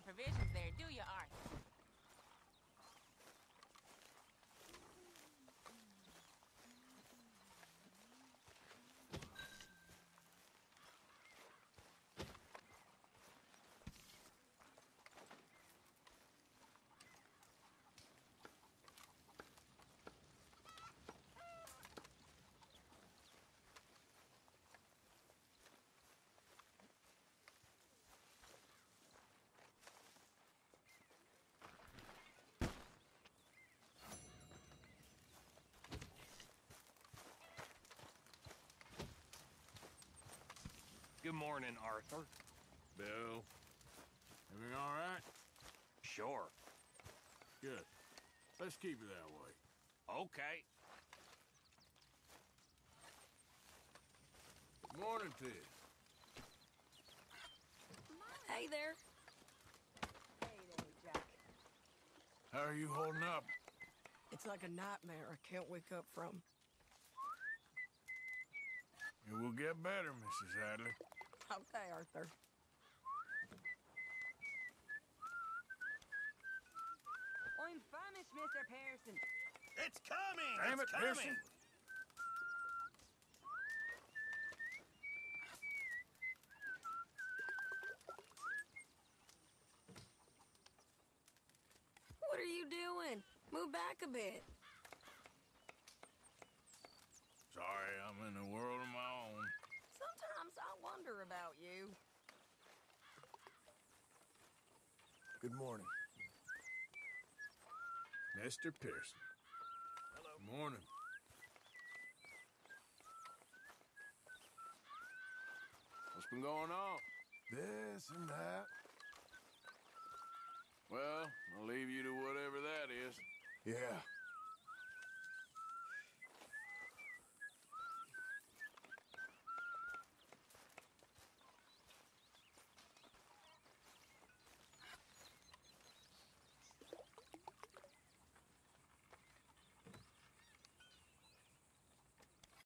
some provisions there, do you, Arthur? Good morning, Arthur. Bill. Everything all right? Sure. Good. Let's keep it that way. Okay. Good Morning to you. Hey there. Hey there, Jack. How are you holding up? It's like a nightmare I can't wake up from. It will get better, Mrs. Adler. Okay, Arthur. I'm famished, Mr. Pearson. It's coming! Damn it's it, coming! Pearson. What are you doing? Move back a bit. Good morning. Mr. Pearson. Hello. Morning. What's been going on? This and that. Well, I'll leave you to whatever that is. Yeah,